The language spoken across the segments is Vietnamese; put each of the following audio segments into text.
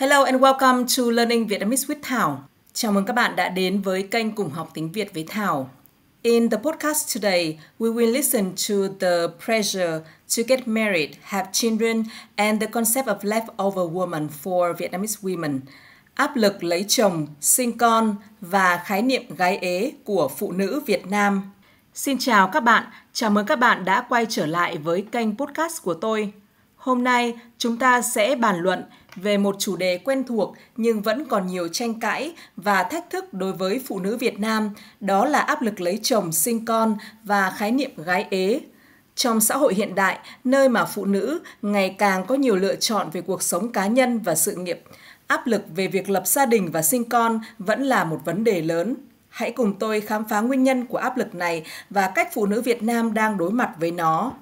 Hello and welcome to Learning Vietnamese with Thảo. Chào mừng các bạn đã đến với kênh Cùng học tiếng Việt với Thảo. In the podcast today, we will listen to the pressure to get married, have children, and the concept of leftover woman for Vietnamese women. Áp lực lấy chồng, sinh con và khái niệm gái ế của phụ nữ Việt Nam. Xin chào các bạn, chào mừng các bạn đã quay trở lại với kênh podcast của tôi. Hôm nay chúng ta sẽ bàn luận về một chủ đề quen thuộc nhưng vẫn còn nhiều tranh cãi và thách thức đối với phụ nữ Việt Nam, đó là áp lực lấy chồng, sinh con và khái niệm gái ế. Trong xã hội hiện đại, nơi mà phụ nữ ngày càng có nhiều lựa chọn về cuộc sống cá nhân và sự nghiệp, áp lực về việc lập gia đình và sinh con vẫn là một vấn đề lớn. Hãy cùng tôi khám phá nguyên nhân của áp lực này và cách phụ nữ Việt Nam đang đối mặt với nó.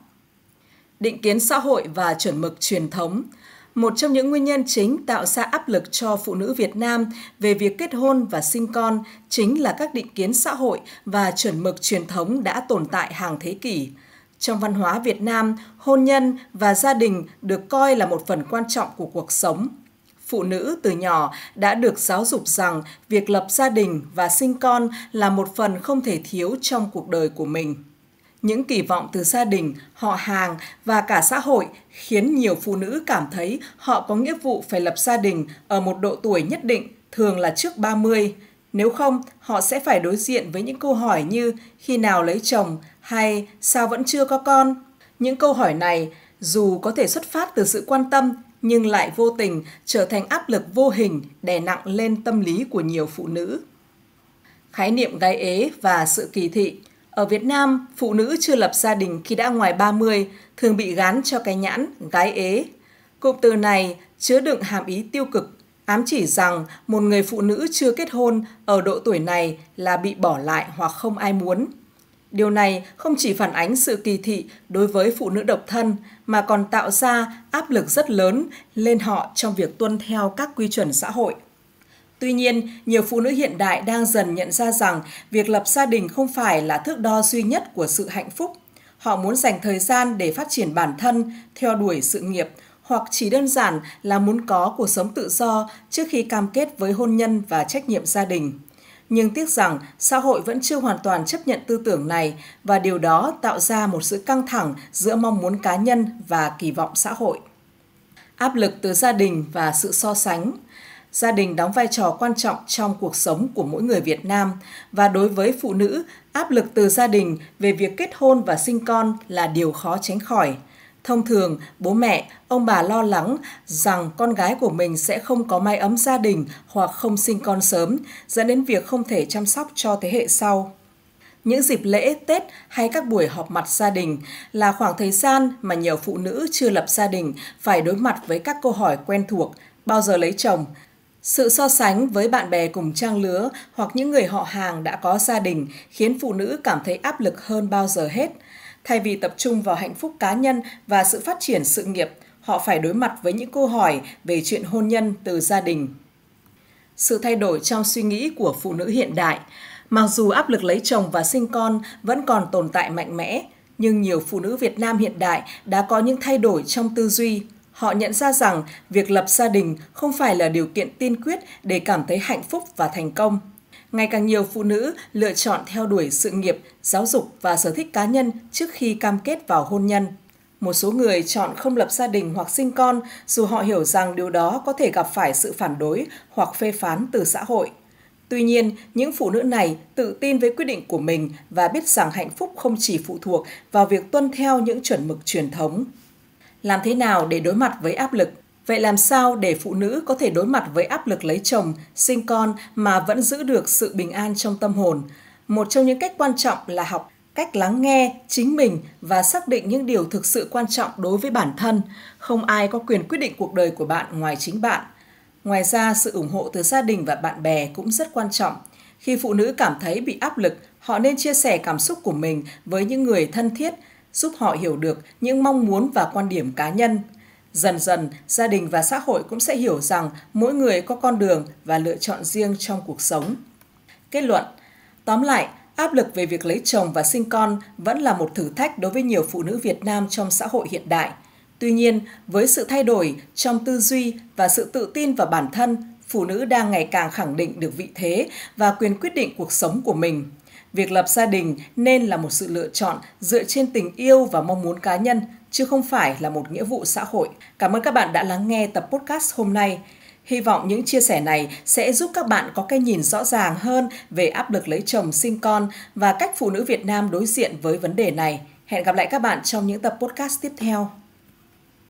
Định kiến xã hội và chuẩn mực truyền thống một trong những nguyên nhân chính tạo ra áp lực cho phụ nữ Việt Nam về việc kết hôn và sinh con chính là các định kiến xã hội và chuẩn mực truyền thống đã tồn tại hàng thế kỷ. Trong văn hóa Việt Nam, hôn nhân và gia đình được coi là một phần quan trọng của cuộc sống. Phụ nữ từ nhỏ đã được giáo dục rằng việc lập gia đình và sinh con là một phần không thể thiếu trong cuộc đời của mình. Những kỳ vọng từ gia đình, họ hàng và cả xã hội khiến nhiều phụ nữ cảm thấy họ có nghĩa vụ phải lập gia đình ở một độ tuổi nhất định, thường là trước 30. Nếu không, họ sẽ phải đối diện với những câu hỏi như khi nào lấy chồng hay sao vẫn chưa có con. Những câu hỏi này dù có thể xuất phát từ sự quan tâm nhưng lại vô tình trở thành áp lực vô hình đè nặng lên tâm lý của nhiều phụ nữ. Khái niệm gái ế và sự kỳ thị ở Việt Nam, phụ nữ chưa lập gia đình khi đã ngoài 30 thường bị gán cho cái nhãn gái ế. Cụm từ này chứa đựng hàm ý tiêu cực, ám chỉ rằng một người phụ nữ chưa kết hôn ở độ tuổi này là bị bỏ lại hoặc không ai muốn. Điều này không chỉ phản ánh sự kỳ thị đối với phụ nữ độc thân mà còn tạo ra áp lực rất lớn lên họ trong việc tuân theo các quy chuẩn xã hội. Tuy nhiên, nhiều phụ nữ hiện đại đang dần nhận ra rằng việc lập gia đình không phải là thước đo duy nhất của sự hạnh phúc. Họ muốn dành thời gian để phát triển bản thân, theo đuổi sự nghiệp hoặc chỉ đơn giản là muốn có cuộc sống tự do trước khi cam kết với hôn nhân và trách nhiệm gia đình. Nhưng tiếc rằng xã hội vẫn chưa hoàn toàn chấp nhận tư tưởng này và điều đó tạo ra một sự căng thẳng giữa mong muốn cá nhân và kỳ vọng xã hội. Áp lực từ gia đình và sự so sánh gia đình đóng vai trò quan trọng trong cuộc sống của mỗi người Việt Nam và đối với phụ nữ, áp lực từ gia đình về việc kết hôn và sinh con là điều khó tránh khỏi. Thông thường, bố mẹ, ông bà lo lắng rằng con gái của mình sẽ không có mái ấm gia đình hoặc không sinh con sớm, dẫn đến việc không thể chăm sóc cho thế hệ sau. Những dịp lễ, Tết hay các buổi họp mặt gia đình là khoảng thời gian mà nhiều phụ nữ chưa lập gia đình phải đối mặt với các câu hỏi quen thuộc, bao giờ lấy chồng, sự so sánh với bạn bè cùng trang lứa hoặc những người họ hàng đã có gia đình khiến phụ nữ cảm thấy áp lực hơn bao giờ hết. Thay vì tập trung vào hạnh phúc cá nhân và sự phát triển sự nghiệp, họ phải đối mặt với những câu hỏi về chuyện hôn nhân từ gia đình. Sự thay đổi trong suy nghĩ của phụ nữ hiện đại, mặc dù áp lực lấy chồng và sinh con vẫn còn tồn tại mạnh mẽ, nhưng nhiều phụ nữ Việt Nam hiện đại đã có những thay đổi trong tư duy, Họ nhận ra rằng việc lập gia đình không phải là điều kiện tiên quyết để cảm thấy hạnh phúc và thành công. Ngày càng nhiều phụ nữ lựa chọn theo đuổi sự nghiệp, giáo dục và sở thích cá nhân trước khi cam kết vào hôn nhân. Một số người chọn không lập gia đình hoặc sinh con dù họ hiểu rằng điều đó có thể gặp phải sự phản đối hoặc phê phán từ xã hội. Tuy nhiên, những phụ nữ này tự tin với quyết định của mình và biết rằng hạnh phúc không chỉ phụ thuộc vào việc tuân theo những chuẩn mực truyền thống. Làm thế nào để đối mặt với áp lực? Vậy làm sao để phụ nữ có thể đối mặt với áp lực lấy chồng, sinh con mà vẫn giữ được sự bình an trong tâm hồn? Một trong những cách quan trọng là học cách lắng nghe chính mình và xác định những điều thực sự quan trọng đối với bản thân. Không ai có quyền quyết định cuộc đời của bạn ngoài chính bạn. Ngoài ra, sự ủng hộ từ gia đình và bạn bè cũng rất quan trọng. Khi phụ nữ cảm thấy bị áp lực, họ nên chia sẻ cảm xúc của mình với những người thân thiết giúp họ hiểu được những mong muốn và quan điểm cá nhân. Dần dần, gia đình và xã hội cũng sẽ hiểu rằng mỗi người có con đường và lựa chọn riêng trong cuộc sống. Kết luận, tóm lại, áp lực về việc lấy chồng và sinh con vẫn là một thử thách đối với nhiều phụ nữ Việt Nam trong xã hội hiện đại. Tuy nhiên, với sự thay đổi trong tư duy và sự tự tin vào bản thân, phụ nữ đang ngày càng khẳng định được vị thế và quyền quyết định cuộc sống của mình. Việc lập gia đình nên là một sự lựa chọn dựa trên tình yêu và mong muốn cá nhân, chứ không phải là một nghĩa vụ xã hội. Cảm ơn các bạn đã lắng nghe tập podcast hôm nay. Hy vọng những chia sẻ này sẽ giúp các bạn có cái nhìn rõ ràng hơn về áp lực lấy chồng sinh con và cách phụ nữ Việt Nam đối diện với vấn đề này. Hẹn gặp lại các bạn trong những tập podcast tiếp theo.